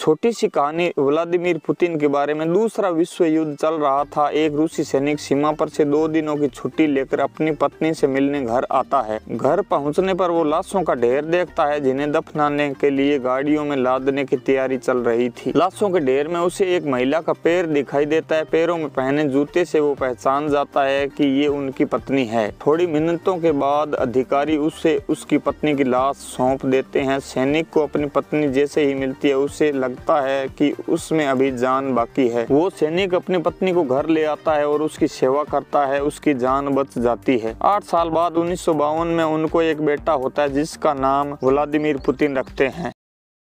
छोटी सी कहानी Vladimir Putin के बारे में। दूसरा विश्व युद्ध चल रहा था। एक रूसी सैनिक सीमा पर से दो दिनों की छुट्टी लेकर अपनी पत्नी से मिलने घर आता है। घर पहुँचने पर वो लाशों का ढेर देखता है, जिन्हें दफनाने के लिए गाड़ियों में लादने की तैयारी चल रही थी। लाशों के ढेर में उसे एक महिला का पैर दिखाई देता है। पैरों में पहने जूते से वो पहचान जाता है कि ये उनकी पत्नी है। थोड़ी मिन्नतों के बाद अधिकारी उसे उसकी पत्नी की लाश सौंप देते हैं। सैनिक को अपनी पत्नी जैसे ही मिलती है, उसे लगता है कि उसमें अभी जान बाकी है। वो सैनिक अपनी पत्नी को घर ले आता है और उसकी सेवा करता है, उसकी जान बच जाती है। आठ साल बाद उन्नीस सौ बावन में उनको एक बेटा होता है, जिसका नाम व्लादिमिर पुतिन रखते हैं।